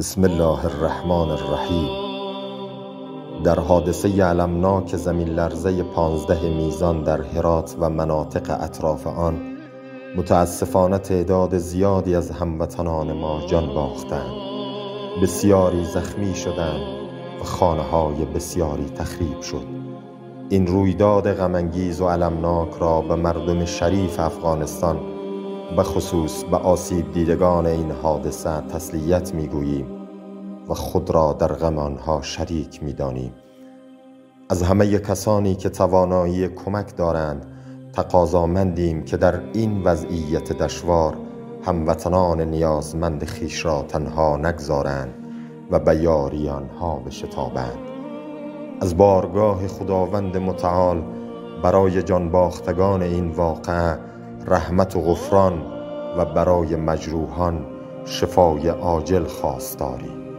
بسم الله الرحمن الرحیم. در حادثه علمناک زمین لرزه پانزده میزان در هرات و مناطق اطراف آن متاسفانه تعداد زیادی از هموطنان ما جان باختند. بسیاری زخمی شدند و خانه های بسیاری تخریب شد. این رویداد غمانگیز و علمناک را به مردم شریف افغانستان به خصوص به آسیب دیدگان این حادثه تسلیت می‌گوییم و خود را در غم آنها شریک می‌دانیم. از همه کسانی که توانایی کمک دارند تقاضامندیم که در این وضعیت دشوار هموطنان نیازمند خویش را تنها نگذارند و به یاری آنها بشتابند. از بارگاه خداوند متعال برای جانباختگان این واقعه رحمت و غفران و برای مجروحان شفای عاجل خواستاریم.